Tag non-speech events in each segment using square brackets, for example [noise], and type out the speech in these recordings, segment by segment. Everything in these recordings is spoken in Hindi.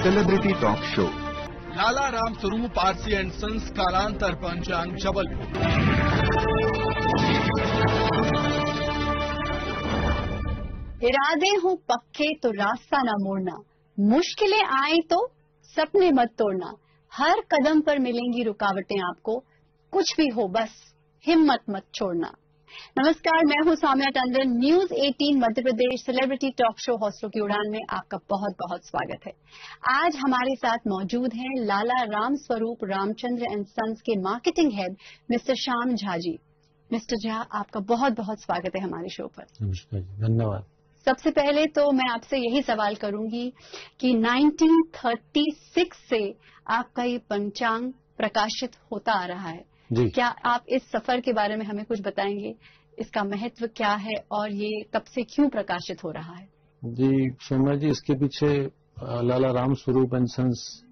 Celebrity talk show Lala Ram Swaroop RC and sons कालांतर पंचांग जबलपुर इरादे हो पक्के तो रास्ता ना मोड़ना। मुश्किलें आए तो सपने मत तोड़ना। हर कदम पर मिलेंगी रुकावटें आपको। कुछ भी हो बस हिम्मत मत छोड़ना। नमस्कार मैं हूँ Samya Tandon. News 18 Madhya Pradesh celebrity talk show हौसलों की उड़ान में आपका बहुत बहुत स्वागत है। आज हमारे साथ मौजूद हैं लाला राम स्वरूप रामचंद्र एंड सन्स के marketing head mister Shyam Jha ji. Mister Jha आपका बहुत बहुत स्वागत है हमारे शो पर। नमस्कार धन्यवाद। सबसे पहले तो मैं आपसे यही सवाल करूँगी कि 1936 से आपका ये पंचांग प्रकाशित होता आ रहा है। जी। क्या आप इस सफ़र के बारे में हमें कुछ बताएँगे? इसका महत्व क्या है और ये तब से क्यों प्रकाशित हो रहा है? जी सोम्या जी इसके पीछे लाला राम स्वरूप एंड सन्स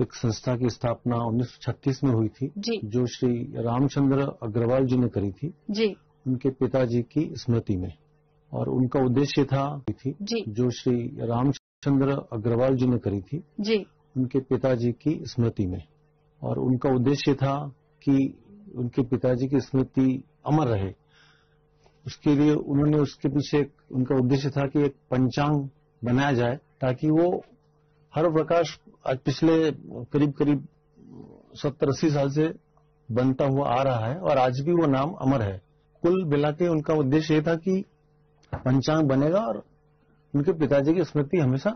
एक संस्था की स्थापना 1936 में हुई थी जी। जो श्री रामचंद्र अग्रवाल जी ने करी थी जी। उनके पिताजी की स्मृति में। और उनका उद्देश्य था थी जी। जो श्री रामचंद्र अग्रवाल जी ने करी थी जी। उनके पिताजी की स्मृति में। और उनका उद्देश्य था कि उनके पिताजी की स्मृति अमर रहे। उसके लिए उन्होंने उसके पीछे उनका उद्देश्य था कि एक पंचांग बनाया जाए ताकि वो हर प्रकाश आज पिछले करीब करीब सत्तर अस्सी साल से बनता हुआ आ रहा है और आज भी वो नाम अमर है। कुल मिला के उनका उद्देश्य ये था कि पंचांग बनेगा और उनके पिताजी की स्मृति हमेशा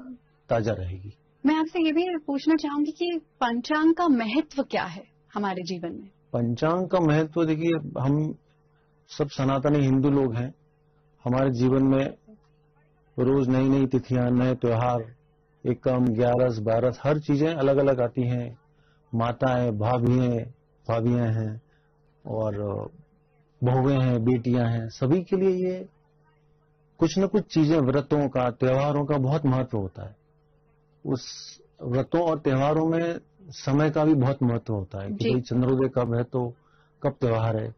ताज़ा रहेगी। मैं आपसे ये भी पूछना चाहूँगी कि पंचांग का महत्व क्या है हमारे जीवन में? पंचांग का महत्व देखिए, हम सब सनातनी हिंदू लोग हैं। हमारे जीवन में रोज नई नई तिथियाँ, नए त्योहार, एकम, ग्यारस, बारस, हर चीज़ें अलग अलग आती हैं। माताएँ भाभियाँ भाभियाँ हैं और बहुएँ हैं, बेटियाँ हैं। सभी के लिए ये कुछ न कुछ चीज़ें, व्रतों का, त्योहारों का बहुत महत्व होता है। उस व्रतों और त्योहारों में समय का भी बहुत महत्व होता है कि भाई चंद्रोदय कब है तो कब त्योहार है।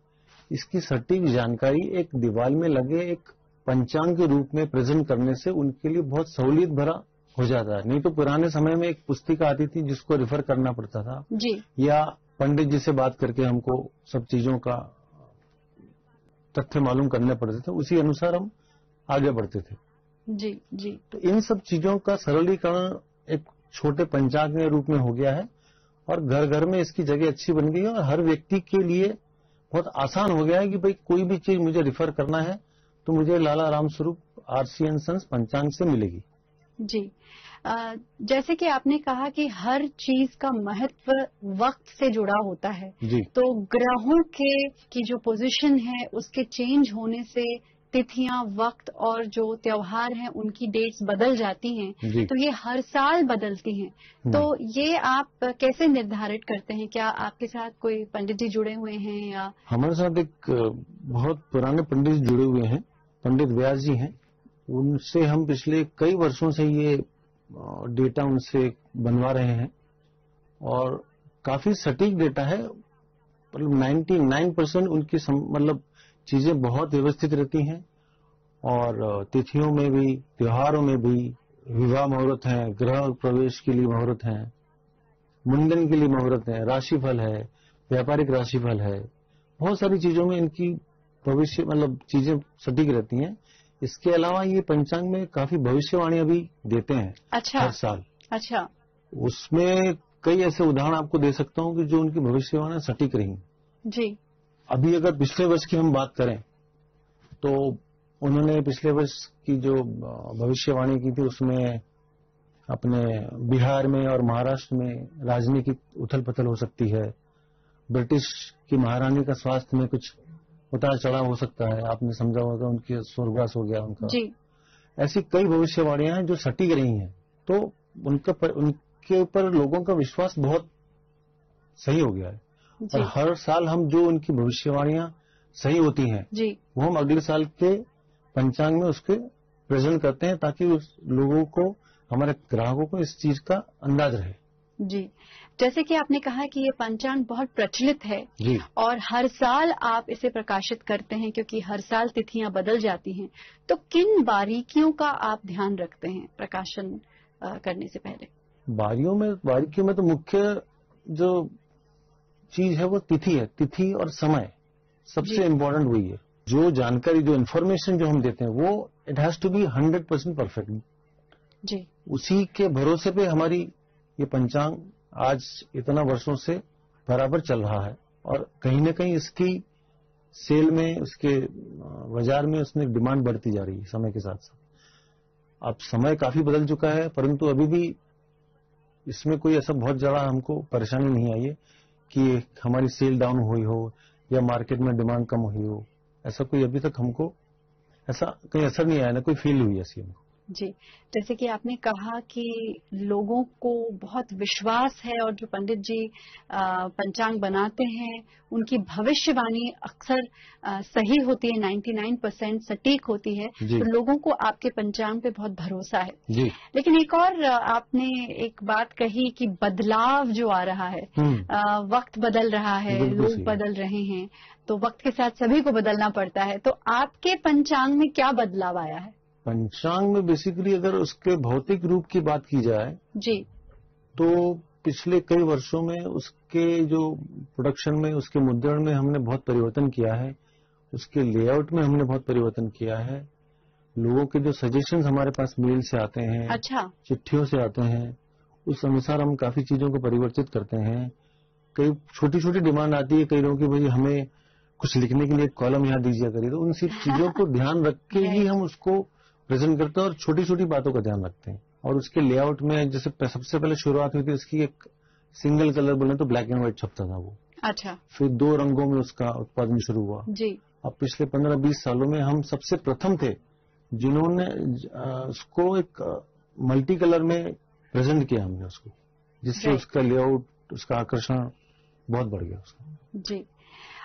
इसकी सटीक जानकारी एक दीवार में लगे एक पंचांग के रूप में प्रेजेंट करने से उनके लिए बहुत सहूलियत भरा हो जाता है। नहीं तो पुराने समय में एक पुस्तिका आती थी जिसको रिफर करना पड़ता था। जी। या पंडित जी से बात करके हमको सब चीज़ों का तथ्य मालूम करने पड़ते थे उसी अनुसार हम आगे बढ़ते थे। जी जी। तो इन सब चीज़ों का सरलीकरण एक छोटे पंचांग के रूप में हो गया है और घर घर में इसकी जगह अच्छी बन गई है और हर व्यक्ति के लिए बहुत आसान हो गया है कि भाई कोई भी चीज़ मुझे रिफर करना है तो मुझे लाला राम स्वरूप आरसीएन सन्स पंचांग से मिलेगी। जी। जैसे कि आपने कहा कि हर चीज़ का महत्व वक्त से जुड़ा होता है जी। तो ग्रहों के की जो पोजीशन है उसके चेंज होने से तिथियाँ वक्त और जो त्योहार हैं उनकी डेट्स बदल जाती हैं। तो ये हर साल बदलती हैं। तो ये आप कैसे निर्धारित करते हैं? क्या आपके साथ कोई पंडित जी जुड़े हुए हैं या? हमारे साथ एक बहुत पुराने पंडित जी जुड़े हुए हैं। पंडित व्यास जी हैं। उनसे हम पिछले कई वर्षों से ये डेटा उनसे बनवा रहे हैं। और काफ़ी सटीक डेटा है। मतलब 99 परसेंट उनकी मतलब चीज़ें बहुत व्यवस्थित रहती हैं और तिथियों में भी त्योहारों में भी विवाह मुहूर्त है ग्रह प्रवेश के लिए मुहूर्त है मुंडन के लिए मुहूर्त है राशिफल है व्यापारिक राशिफल है। बहुत सारी चीज़ों में इनकी भविष्य मतलब चीज़ें सटीक रहती हैं। इसके अलावा ये पंचांग में काफ़ी भविष्यवाणियाँ भी देते हैं अच्छा। हर साल। अच्छा। उसमें कई ऐसे उदाहरण आपको दे सकता हूँ कि जो उनकी भविष्यवाणियाँ सटीक रही। जी। अभी अगर पिछले वर्ष की हम बात करें तो उन्होंने पिछले वर्ष की जो भविष्यवाणी की थी उसमें अपने बिहार में और महाराष्ट्र में राजनीतिक उथल पुथल हो सकती है। ब्रिटिश की महारानी का स्वास्थ्य में कुछ उतार चढ़ाव हो सकता है। आपने समझा होगा उनकी स्वर्गवास हो गया उनका। जी। ऐसी कई भविष्यवाणियाँ हैं जो सटीक रही हैं। तो उनका पर, उनके ऊपर लोगों का विश्वास बहुत सही हो गया है। और हर साल हम जो उनकी भविष्यवाणियाँ सही होती हैं जी। वो हम अगले साल के पंचांग में उसके प्रेजेंट करते हैं ताकि उस लोगों को हमारे ग्राहकों को इस चीज़ का अंदाज रहे। जी। जैसे कि आपने कहा कि ये पंचांग बहुत प्रचलित है जी। और हर साल आप इसे प्रकाशित करते हैं क्योंकि हर साल तिथियाँ बदल जाती हैं तो किन बारीकियों का आप ध्यान रखते हैं प्रकाशन करने से पहले? बारियों में बारीकियों में तो मुख्य जो चीज़ है वो तिथि है तिथि और समय। सबसे। इम्पोर्टेंट वही है। जो जानकारी जो इन्फॉर्मेशन जो हम देते हैं वो it has to be hundred percent perfect जी। उसी के भरोसे पे हमारी ये पंचांग आज इतना वर्षों से बराबर चल रहा है। और कहीं ना कहीं इसकी सेल में उसके बाज़ार में उसमें डिमांड बढ़ती जा रही है समय के साथ साथ अब समय काफ़ी बदल चुका है परंतु अभी भी इसमें कोई ऐसा बहुत ज़्यादा हमको परेशानी नहीं आई है। कि हमारी सेल डाउन हुई हो या मार्केट में डिमांड कम हुई हो, ऐसा कोई अभी तक हमको, ऐसा कहीं असर नहीं आया ना, कोई फील हुई ऐसी हमको। जी जैसे कि आपने कहा कि लोगों को बहुत विश्वास है और जो पंडित जी पंचांग बनाते हैं उनकी भविष्यवाणी अक्सर सही होती है 99 परसेंट सटीक होती है तो लोगों को आपके पंचांग पे बहुत भरोसा है। जी। लेकिन एक और आपने एक बात कही कि बदलाव जो आ रहा है हम्म। वक्त बदल रहा है लोग बदल रहे हैं तो वक्त के साथ सभी को बदलना पड़ता है तो आपके पंचांग में क्या बदलाव आया है? पंचांग में बेसिकली अगर उसके भौतिक रूप की बात की जाए जी। तो पिछले कई वर्षों में उसके जो प्रोडक्शन में उसके मुद्रण में हमने बहुत परिवर्तन किया है उसके लेआउट में हमने बहुत परिवर्तन किया है लोगों के जो सजेशन हमारे पास मेल से आते हैं अच्छा। चिट्ठियों से आते हैं उस अनुसार हम काफ़ी चीज़ों को परिवर्तित करते हैं। कई छोटी छोटी डिमांड आती है कई लोगों की भाई हमें कुछ लिखने के लिए कॉलम यहाँ दीजिए करिए तो उन सब चीज़ों को [laughs] ध्यान रख के ही हम उसको प्रेजेंट करते हैं और छोटी छोटी बातों का ध्यान रखते हैं। और उसके लेआउट में जैसे सबसे पहले शुरुआत हुई थी इसकी एक सिंगल कलर बोले तो ब्लैक एंड व्हाइट छपता था वो। अच्छा। फिर दो रंगों में उसका उत्पादन शुरू हुआ। जी। अब पिछले पंद्रह बीस सालों में हम सबसे प्रथम थे जिन्होंने उसको एक मल्टी कलर में प्रेजेंट किया हमने उसको जिससे उसका लेआउट उसका आकर्षण बहुत बढ़ गया उसका। जी।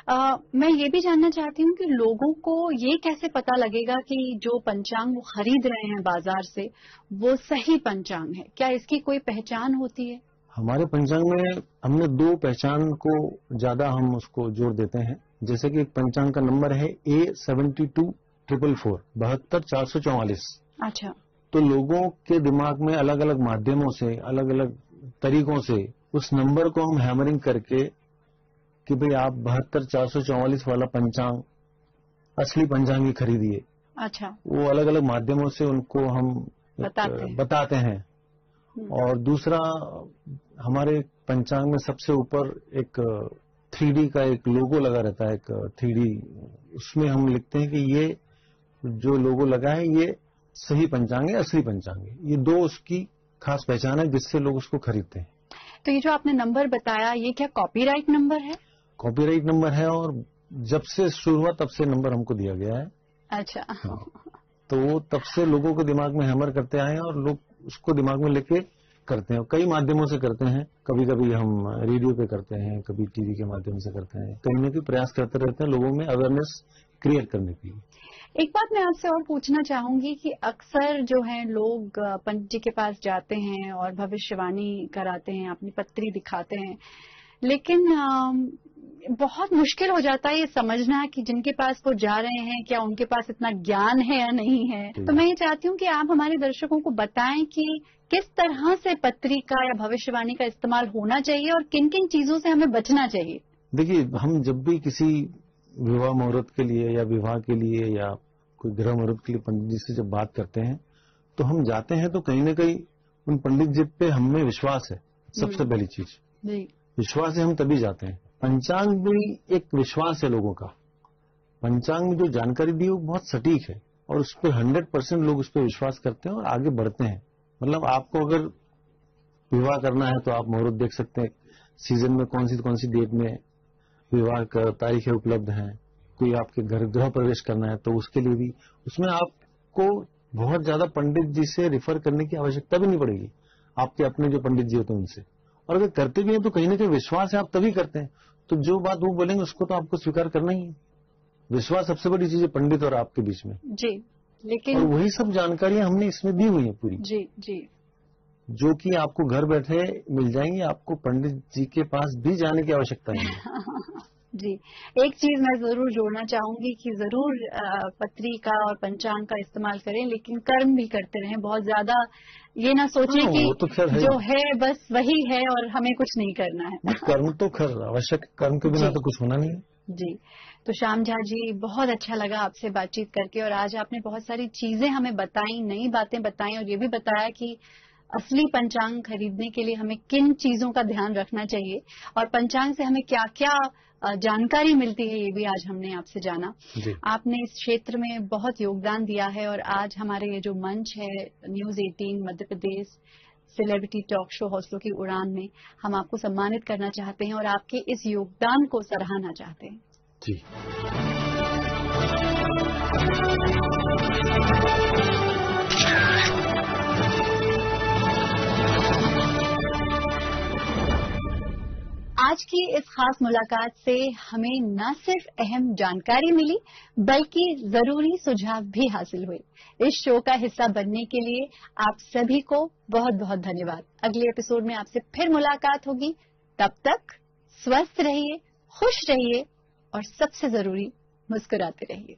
मैं ये भी जानना चाहती हूँ कि लोगों को ये कैसे पता लगेगा कि जो पंचांग वो खरीद रहे हैं बाज़ार से वो सही पंचांग है? क्या इसकी कोई पहचान होती है? हमारे पंचांग में हमने दो पहचान को ज़्यादा हम उसको ज़ोर देते हैं। जैसे कि एक पंचांग का नंबर है A seventy two triple four बहत्तर चार सौ चौवालीस। अच्छा। तो लोगों के दिमाग में अलग अलग माध्यमों से अलग अलग तरीकों से उस नंबर को हम हैमरिंग करके कि भाई आप बहत्तर चार सौ चौवालीस वाला पंचांग असली पंचांग ही खरीदिए। अच्छा। वो अलग अलग माध्यमों से उनको हम बताते हैं। बताते हैं। हम्म, और दूसरा हमारे पंचांग में सबसे ऊपर एक थ्री का एक लोगो लगा रहता है एक थ्री उसमें हम लिखते हैं कि ये जो लोगो लगा है ये सही पंचांग है असली पंचांग है। ये दो उसकी खास पहचान है जिससे लोग उसको खरीदते हैं। तो ये जो आपने नंबर बताया ये क्या कॉपीराइट नंबर है? कॉपीराइट नंबर है और जब से शुरू हुआ तब से नंबर हमको दिया गया है। अच्छा। हाँ। तो वो तब से लोगों के दिमाग में हैमर करते आए हैं और लोग उसको दिमाग में लेके करते हैं। कई माध्यमों से करते हैं। कभी कभी हम रेडियो पे करते हैं कभी टीवी के माध्यम से करते हैं। कहीं ना कहीं प्रयास करते रहते हैं लोगों में अवेयरनेस क्रिएट करने के लिए। एक बात मैं आपसे और पूछना चाहूँगी कि अक्सर जो है लोग पंडित जी के पास जाते हैं और भविष्यवाणी कराते हैं अपनी पत्री दिखाते हैं। लेकिन बहुत मुश्किल हो जाता है ये समझना कि जिनके पास वो जा रहे हैं क्या उनके पास इतना ज्ञान है या नहीं है। तो मैं ये चाहती हूँ कि आप हमारे दर्शकों को बताएँ कि किस तरह से पत्रिका या भविष्यवाणी का इस्तेमाल होना चाहिए और किन किन चीज़ों से हमें बचना चाहिए। देखिए हम जब भी किसी विवाह मुहूर्त के लिए या विवाह के लिए या कोई गृह मुहूर्त के लिए पंडित जी से जब बात करते हैं तो हम जाते हैं तो कहीं ना कहीं उन पंडित जी पे हमें विश्वास है सबसे हम्म। पहली चीज़। विश्वास है हम तभी जाते हैं। पंचांग भी एक विश्वास है लोगों का। पंचांग में जो जानकारी दी वो बहुत सटीक है और उस पर हंड्रेड परसेंट लोग उस पर विश्वास करते हैं और आगे बढ़ते हैं। मतलब आपको अगर विवाह करना है तो आप मुहूर्त देख सकते हैं, सीज़न में कौन सी कौन सी डेट में विवाह का तारीखें उपलब्ध हैं, कोई आपके घर, गृह प्रवेश करना है तो उसके लिए भी। उसमें आपको बहुत ज़्यादा पंडित जी से रिफर करने की आवश्यकता भी नहीं पड़ेगी। आपके अपने जो पंडित जी होते हैं उनसे। और अगर करते भी हैं तो कहीं ना कहीं विश्वास है, आप तभी करते हैं। तो जो बात वो बोलेंगे उसको तो आपको स्वीकार करना ही है। विश्वास सबसे बड़ी चीज़ है पंडित और आपके बीच में। जी लेकिन और वही सब जानकारियाँ हमने इसमें दी हुई है पूरी। जी जी। जो कि आपको घर बैठे मिल जाएँगी आपको पंडित जी के पास भी जाने की आवश्यकता नहीं है। [laughs] जी। एक चीज़ मैं ज़रूर जोड़ना चाहूँगी कि ज़रूर पत्रिका और पंचांग का इस्तेमाल करें लेकिन कर्म भी करते रहें बहुत ज़्यादा ये ना सोचें हाँ, कि तो है। जो है बस वही है और हमें कुछ नहीं करना है। कर्म तो खैर आवश्यक कर्म के बिना तो कुछ होना नहीं है। जी। तो श्याम झा जी बहुत अच्छा लगा आपसे बातचीत करके और आज आपने बहुत सारी चीज़ें हमें बताई नई बातें बताई और ये भी बताया कि असली पंचांग खरीदने के लिए हमें किन चीज़ों का ध्यान रखना चाहिए और पंचांग से हमें क्या क्या जानकारी मिलती है ये भी आज हमने आपसे जाना। आपने इस क्षेत्र में बहुत योगदान दिया है और आज हमारे ये जो मंच है news 18 Madhya Pradesh celebrity talk show हौसलों की उड़ान में हम आपको सम्मानित करना चाहते हैं और आपके इस योगदान को सराहना चाहते हैं। जी। आज की इस खास मुलाकात से हमें न सिर्फ़ अहम जानकारी मिली, बल्कि ज़रूरी सुझाव भी हासिल हुए। इस शो का हिस्सा बनने के लिए आप सभी को बहुत बहुत धन्यवाद। अगले एपिसोड में आपसे फिर मुलाकात होगी। तब तक स्वस्थ रहिए, खुश रहिए और सबसे ज़रूरी, मुस्कुराते रहिए।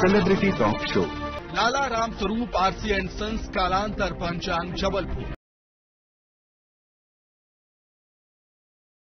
Celebrity talk show Lala Ram Swaroop RC and sons कालांतर पंचांग जबलपुर।